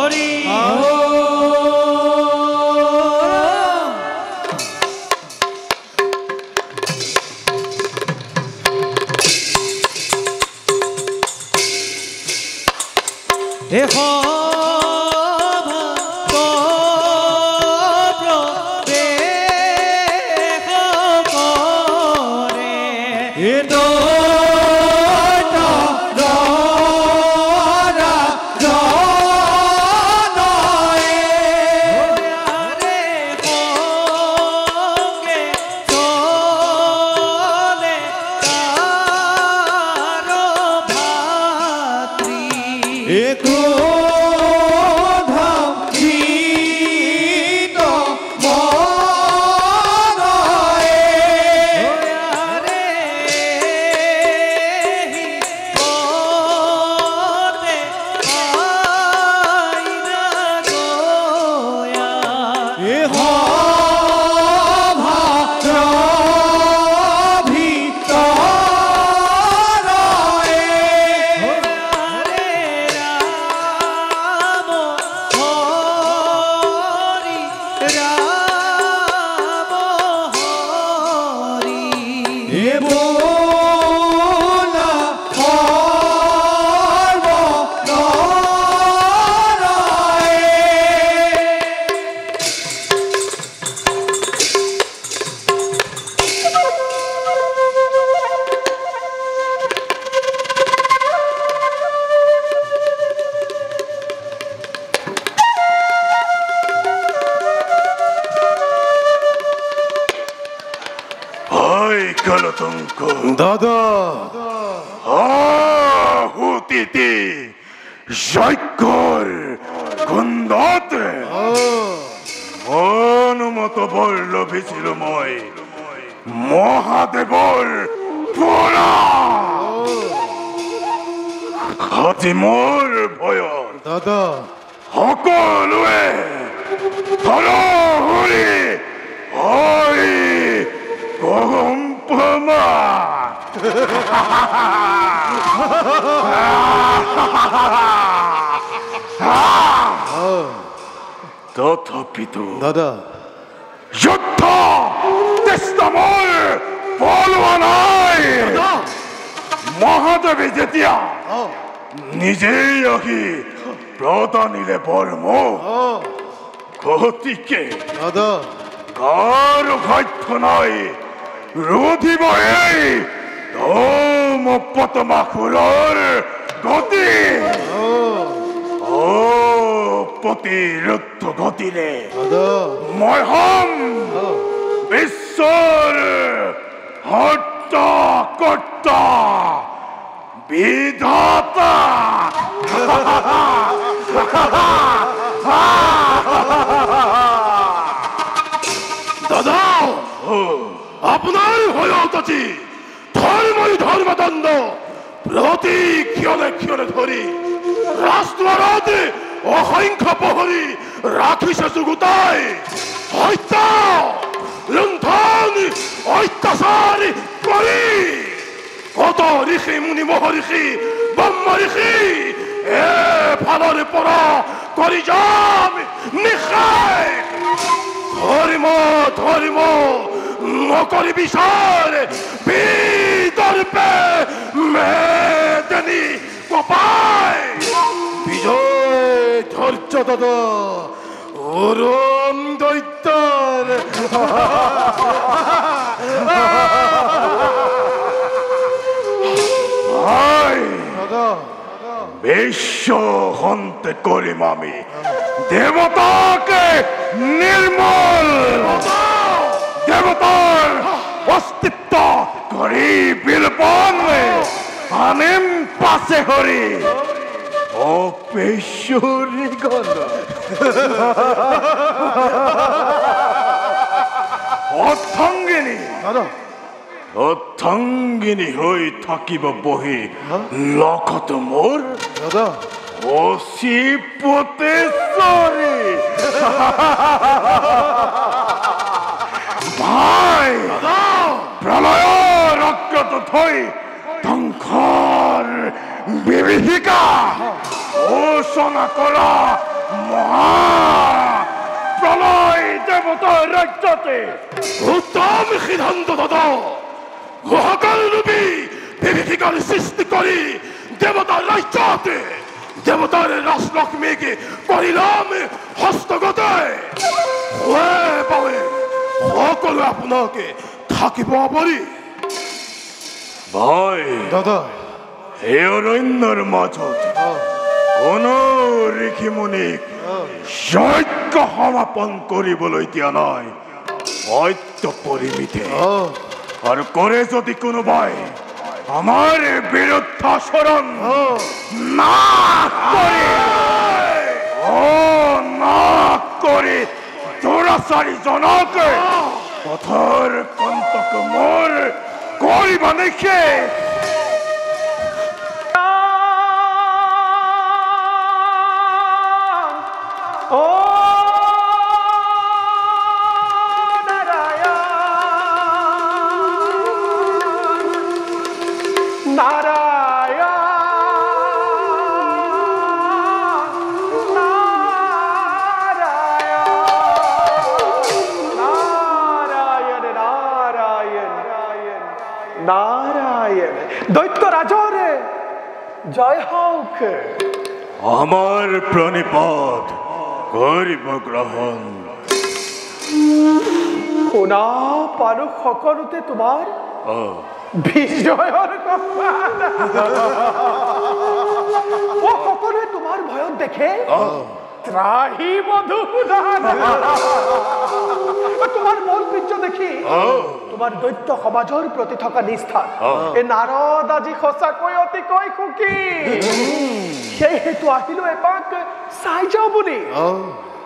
হরি হে Eco হাই কালতঙ্ক দাদা। আহুতিতে যজ্ঞর গন্ধাতে মনমত বল লভিছিল মই মহাদেৱৰ পৰা আজি মোৰ ভয়ত দাদা। সকলোৱে হৰহৰি হৈ গম পামা তথাপিতো দাদা যুদ্ধ মোৰ পলোৱা নাই মহাদেৱে যেতিয়া নিজেই আহি প্ৰদানিলে বৰ্ম গতিকে দাদা কাৰো সাধ্য নাই ৰোধিব এই ধম পতমাসুৰৰ গতি। অ প্ৰতিৰোধ গতিৰে মই হম বিশ্বৰ হৰ্তা কৰ্তা বিধাতা। আপনার হয়তাছি ধর্মই ধর্মদণ্ড। প্রতি ক্ষণে ক্ষণে ধরি। রাষ্ট্ররাতে অসংখ্য প্রহরী রাখিছে যুগুতাই হত্যা, লুণ্ঠন, অত্যাচার করি। কত ঋষি, মুনি, মহর্ষি ব্ৰহ্ম ঋষি এ এফালৰে পৰা কৰি যাম। নিশাই নকৰি বিচাৰ বিদৰ্পে মেদনি কপাই বিজয় ধৈৰ্য দাদা হাই দাদা বিশ্ব হন্তে কৰিম আমি। দেৱতাকে নিৰ্মল দেৱতাৰ অস্তিত্ব কৰি বিলপন আনিম পাছে হৰি অপেশ্বৰী গণ অৰ্থংগিনী দাদা। অৰ্থংগিনী হৈ থাকিব বহি। লগত মোৰ দাদা। অচিপতেশ্বৰী ভাই প্ৰলয়ৰ অগ্ৰত থৈ ধ্বংসৰ বিভীষিকা। ঘোষণা কৰা মহা প্রলয় দেবতার রাজ্যতে উত্তম সিদ্ধান্ত দাদা মহাকাল রূপী বিভীতিকার সৃষ্টি করি দেবতার রাজ্যতে। দেবতার রাজলক্ষ্মীকে করিলাম হস্তগত। সকলে আপনাকে থাকিব বলি ভাই দাদা। এই অরণ্যর মাঝত কোন ঋষিমুনিক যজ্ঞ সমাপন কৰিবলৈ দিয়া নাই। সত্য পৰিমিতে। আৰু কৰে যদি কোনোবাই আমাৰ বিৰুদ্ধাচৰণ নাশ কৰি নাশ কৰি দুৰাচাৰী জনক পথৰ কন্তক tocamore, cori maneche! জয় হোক। আমার প্রণিপদ গরিব গ্রহণ। কোনা পাৰো সকলোতে তোমার বিজয়ৰ সকলে ও তোমাৰ ভয়ত দেখে। মধুসূদন তোমাৰ মন বীৰ্য দেখি। তোমাৰ দৈত্য সমাজৰ প্ৰতি থকা নিষ্ঠা। এই নাৰদ আজি সঁচাকৈ অতিকৈ সুখী সেই হেতু আহিলো এপাক চাই যাওঁ বুলি।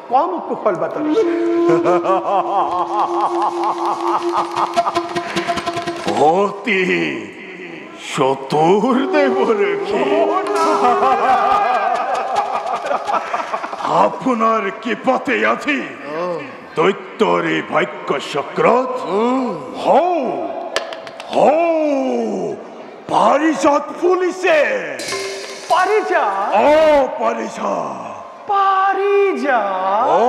কোৱা মোক কুশল বাতৰি। অতি চতুর্দেব রেখে আপনার কি পথে আছি। দৈত্যরে ভাগ্য চক্রত হৌ হৌ পারিষদ পুলিশে ও ও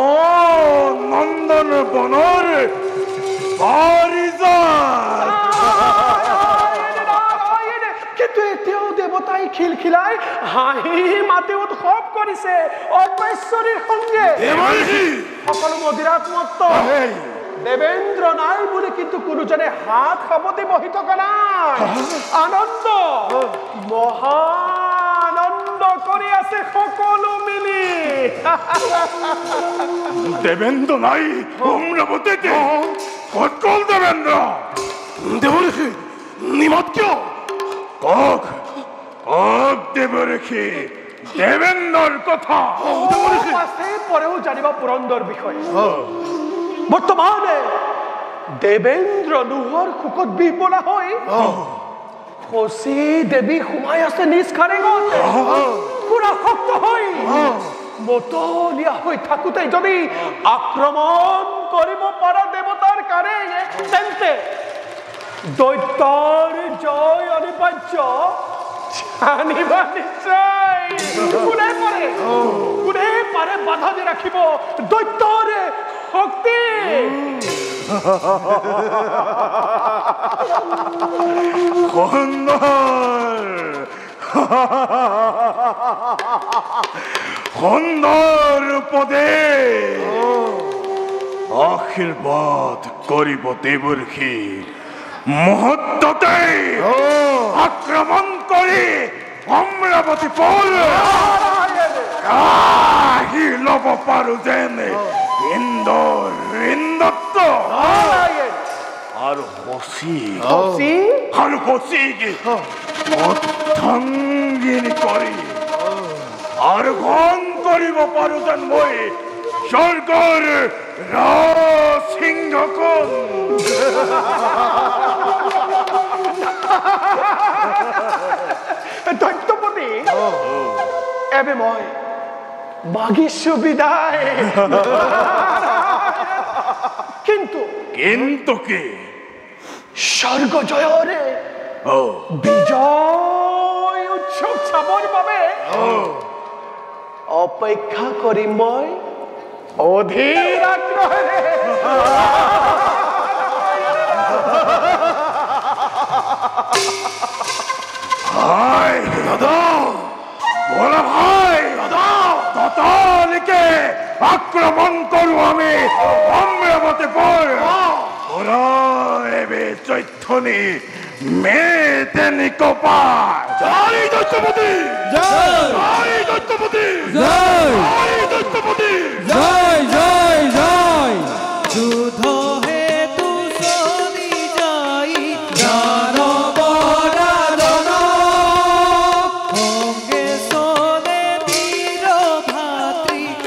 নন্দন বনর। পারিষদ খিলখিলাই হাঁহি মাতি উৎসৱ কৰিছে। অপেশ্বৰীৰ সংগে সকলো মদিৰাত মত্ত। দেৱেন্দ্ৰ নাই বুলি কিন্তু কোনোজনে হাত সাৱটি বহি থকা নাই। আনন্দ। মহা আনন্দ কৰি আছে সকলো মিলি। দেবেন্দ্র নাই। অমরাবতীতে কটকল দেবেন্দ্র দেবরেখে নিমত কিয়? কক কক দেব রেখে কথা। পরেও জানিবা বিষয়ে। শচী দেৱী সোমাই আছে নিজ শক্ত হৈ মতলীয়া হৈ থাকোঁতে যদি আক্ৰমণ কৰিব পৰা দেৱতাৰ কাৰেঙ তেন্তে দৈত্যৰ জয় অনিবাৰ্য। জানিবা নিশ্চয় কোনে পাৰে কোনে পাৰে বাধা দি ৰাখিব দৈত্যৰ শক্তি সুন্দর সুন্দর পদে আশীর্বাদ করিব দেবর্ষি মুহূর্ততে আক্রমণ করে অমরাবতী পল আহি লব পারো যেন ইন্দর ইন্দত্ত আর হসি শচী আৰু বচিকি অৰ্থংগিনী কৰি আৰু ঘন কৰিব পাৰো যেন মই ৰসিংহকোণ দৈত্যপতি এবে মই মাগিছো বিদায়। কিন্তু কিন্তু কি? স্বৰ্গ জয়ৰে অ বিজয় উৎসৱ চাবৰ বাবে অপেক্ষা করি মই অধীর আগ্রহে ভাই দাদা বড় ভাই দাদা ততালিকে আক্রমণ করু আমি অমরাবতে পর ওরা এবে চৈথনি মেতে নিকোপার জয়। দৈত্যপতি জয়। দৈত্যপতি জয়।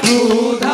gruda.